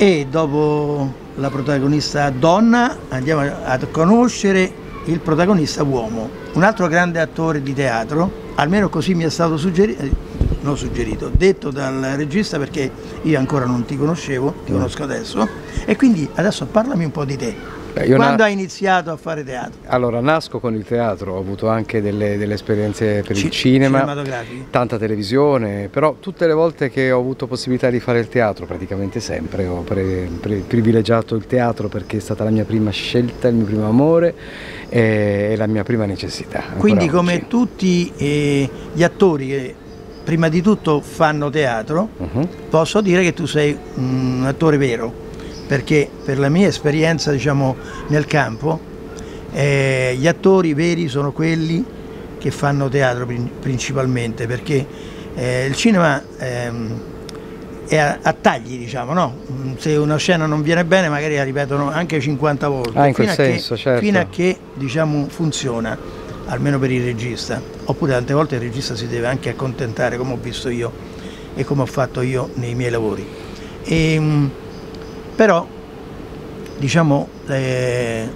e dopo la protagonista donna andiamo a conoscere il protagonista uomo, un altro grande attore di teatro, almeno così mi è stato suggerito, eh, non suggerito, detto dal regista perché io ancora non ti conoscevo, ti conosco adesso, e quindi adesso parlami un po' di te. Beh, Quando hai iniziato a fare teatro? Allora, nasco con il teatro, ho avuto anche delle, delle esperienze per Ci- il cinema, tanta televisione, però tutte le volte che ho avuto possibilità di fare il teatro, praticamente sempre, ho privilegiato il teatro perché è stata la mia prima scelta, il mio primo amore e, e la mia prima necessità. Quindi oggi. come tutti eh, gli attori che prima di tutto fanno teatro, Mhm. posso dire che tu sei un attore vero, perché per la mia esperienza diciamo, nel campo, eh, gli attori veri sono quelli che fanno teatro prin- principalmente, perché eh, il cinema ehm, è a, a tagli, diciamo, no? Mm, Se una scena non viene bene magari la ripetono anche 50 volte, Ah, in quel fino, a che, senso, certo. fino a che diciamo, funziona, almeno per il regista. Oppure tante volte il regista si deve anche accontentare, come ho visto io e come ho fatto io nei miei lavori. Ehm, però, diciamo, eh,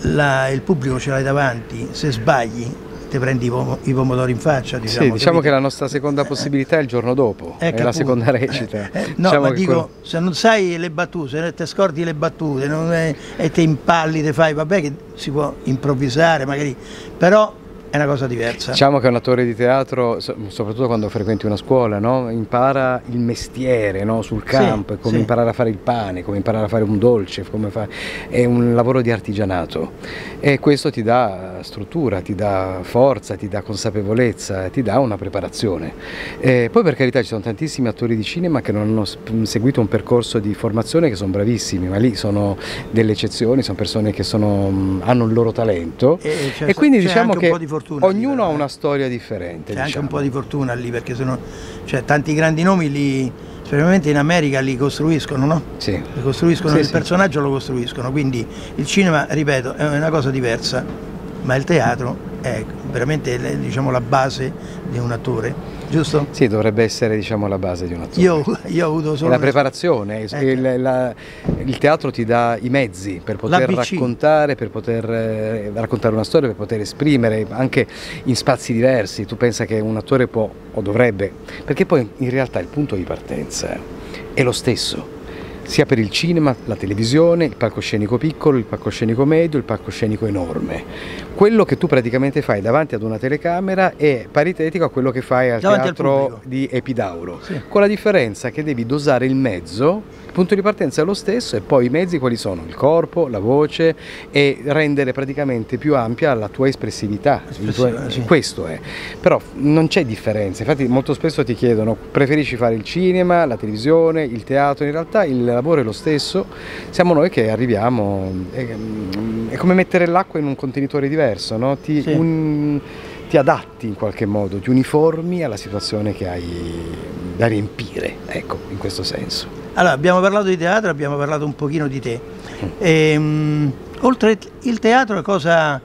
la- il pubblico ce l'hai davanti, se sbagli ti prendi i, pom- i pomodori in faccia. Diciamo, sì, diciamo che la nostra seconda possibilità è il giorno dopo, Eh, è la appunto. seconda recita. Eh, eh, no, Diciamo ma dico, quello- se non sai le battute, se ti scordi le battute è- e ti impalli, te fai, vabbè che si può improvvisare magari, però è una cosa diversa. Diciamo che un attore di teatro, so- soprattutto quando frequenti una scuola, no? impara il mestiere no? sul campo, è come sì. imparare a fare il pane, come imparare a fare un dolce, come fa- è un lavoro di artigianato e questo ti dà struttura, ti dà forza, ti dà consapevolezza, ti dà una preparazione. Eh, poi per carità ci sono tantissimi attori di cinema che non hanno seguito un percorso di formazione che sono bravissimi, ma lì sono delle eccezioni, sono persone che sono- hanno il loro talento E e quindi diciamo anche un che po' di fortuna lì, ognuno ha eh. una storia differente. C'è anche diciamo. un po' di fortuna lì perché sono, cioè, tanti grandi nomi li, specialmente in America li costruiscono, no? Sì. Li costruiscono, Sì, il sì. personaggio lo costruiscono, quindi il cinema, ripeto, è una cosa diversa, ma il teatro è veramente diciamo, la base di un attore, giusto? Sì, dovrebbe essere diciamo, la base di un attore. Io, io ho avuto solo... la preparazione, Ecco. il, la- il teatro ti dà i mezzi per poter raccontare, per poter eh, raccontare una storia, per poter esprimere anche in spazi diversi. Tu pensa che un attore può o dovrebbe, perché poi in realtà il punto di partenza è lo stesso, sia per il cinema, la televisione, il palcoscenico piccolo, il palcoscenico medio, il palcoscenico enorme. Quello che tu praticamente fai davanti ad una telecamera è paritetico a quello che fai al Davanti al teatro pubblico. di Epidauro, Sì. con la differenza che devi dosare il mezzo, punto di partenza è lo stesso e poi i mezzi quali sono? Il corpo, la voce e rendere praticamente più ampia la tua espressività. tuo- sì. Questo è. Però non c'è differenza, infatti molto spesso ti chiedono preferisci fare il cinema, la televisione, il teatro, in realtà il lavoro è lo stesso, siamo noi che arriviamo, è, è come mettere l'acqua in un contenitore diverso, no? ti, Sì. un- ti adatti in qualche modo, ti uniformi alla situazione che hai da riempire, ecco, in questo senso. Allora, abbiamo parlato di teatro, abbiamo parlato un pochino di te. Mm. Ehm, oltre il teatro, cosa,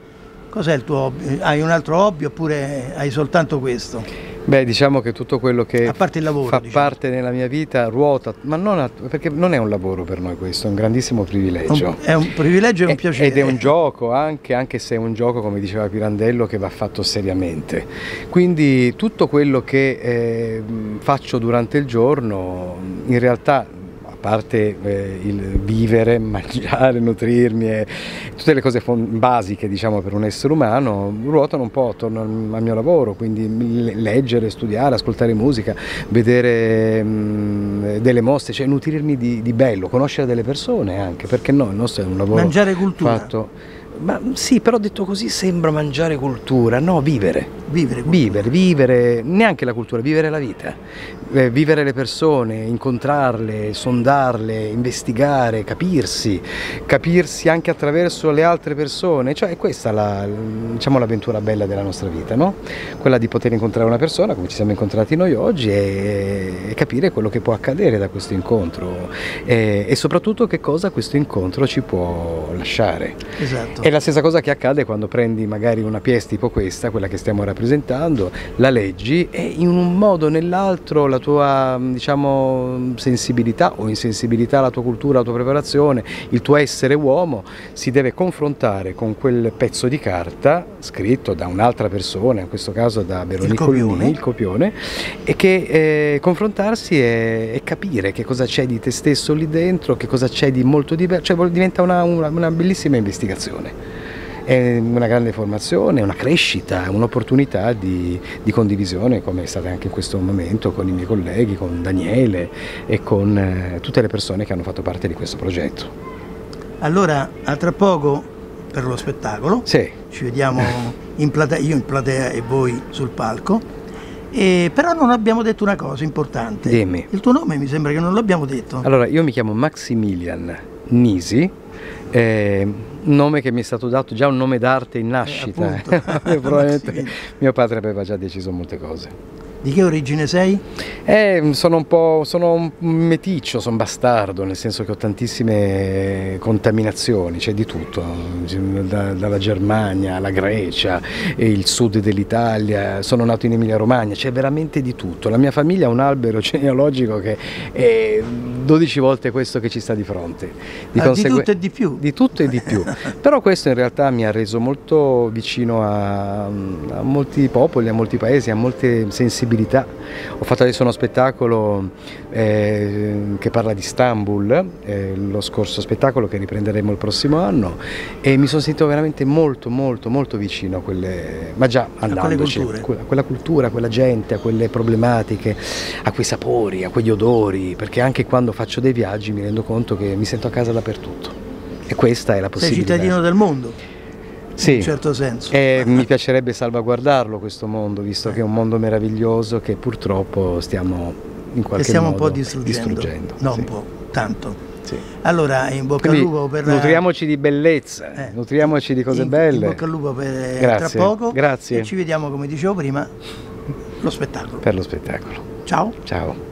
cos'è il tuo hobby? Hai un altro hobby oppure hai soltanto questo? Beh, diciamo che tutto quello che A parte il lavoro, fa diciamo. parte nella mia vita ruota, ma non a- perché non è un lavoro per noi questo, è un grandissimo privilegio. Un- è un privilegio e un E- piacere. Ed è un gioco anche, anche se è un gioco, come diceva Pirandello, che va fatto seriamente. Quindi tutto quello che eh, faccio durante il giorno, in realtà, parte eh, il vivere, mangiare, nutrirmi e tutte le cose basiche diciamo, per un essere umano, ruotano un po' attorno al, al mio lavoro, quindi le- leggere, studiare, ascoltare musica, vedere mm, delle mostre, cioè nutrirmi di, di bello, conoscere delle persone anche, perché no, il nostro è un lavoro Mangiare cultura. fatto. Ma sì, però detto così sembra mangiare cultura, no, vivere. Vivere, cultura. Vivere, vivere, neanche la cultura, vivere la vita, Eh, vivere le persone, incontrarle, sondarle, investigare, capirsi, capirsi anche attraverso le altre persone, cioè è questa la, diciamo, l'avventura bella della nostra vita, no? quella di poter incontrare una persona come ci siamo incontrati noi oggi e, e capire quello che può accadere da questo incontro e, e soprattutto che cosa questo incontro ci può lasciare. Esatto. È la stessa cosa che accade quando prendi magari una pièce tipo questa, quella che stiamo rappresentando rappresentando, la leggi e in un modo o nell'altro la tua diciamo, sensibilità o insensibilità, la tua cultura, la tua preparazione, il tuo essere uomo si deve confrontare con quel pezzo di carta scritto da un'altra persona, in questo caso da Veronica Olmini, il copione, e che eh, confrontarsi e, e, capire che cosa c'è di te stesso lì dentro, che cosa c'è di molto diverso, cioè diventa una, una, una bellissima investigazione è una grande formazione, una crescita, un'opportunità di, di, condivisione come è stata anche in questo momento con i miei colleghi, con Daniele e con eh, tutte le persone che hanno fatto parte di questo progetto. Allora, a tra poco per lo spettacolo, sì. ci vediamo in platea, io in platea e voi sul palco. E, però non abbiamo detto una cosa importante. Dimmi. Il tuo nome mi sembra che non l'abbiamo detto. Allora, io mi chiamo Maximilian Nisi, eh, un nome che mi è stato dato già un nome d'arte in nascita. Eh, Probabilmente mio padre aveva già deciso molte cose. Di che origine sei? Eh, sono un po' sono un meticcio, sono bastardo, nel senso che ho tantissime contaminazioni, c'è di tutto, da, dalla Germania alla Grecia, il sud dell'Italia, sono nato in Emilia Romagna, c'è veramente di tutto. La mia famiglia ha un albero genealogico che è 12 volte questo che ci sta di fronte. Di, ah, di tutto e di più. Di tutto e di più. Però questo in realtà mi ha reso molto vicino a, a molti popoli, a molti paesi, a molte sensibilità possibilità. Ho fatto adesso uno spettacolo eh, che parla di Istanbul, eh, lo scorso spettacolo che riprenderemo il prossimo anno e mi sono sentito veramente molto molto molto vicino a quelle, ma già andandoci, a, a quella cultura, a quella gente, a quelle problematiche, a quei sapori, a quegli odori, perché anche quando faccio dei viaggi mi rendo conto che mi sento a casa dappertutto. E questa è la possibilità. Sei cittadino del mondo sì, in certo senso. E mi piacerebbe salvaguardarlo questo mondo, visto eh. che è un mondo meraviglioso che purtroppo stiamo in qualche stiamo modo un po' distruggendo. distruggendo no, sì. un po', tanto. Sì. Allora, in bocca al lupo per Nutriamoci di bellezza, eh. nutriamoci di cose in, belle. In bocca al lupo per Grazie. tra poco. Grazie. E ci vediamo, come dicevo prima, lo spettacolo. Per lo spettacolo. Ciao. Ciao.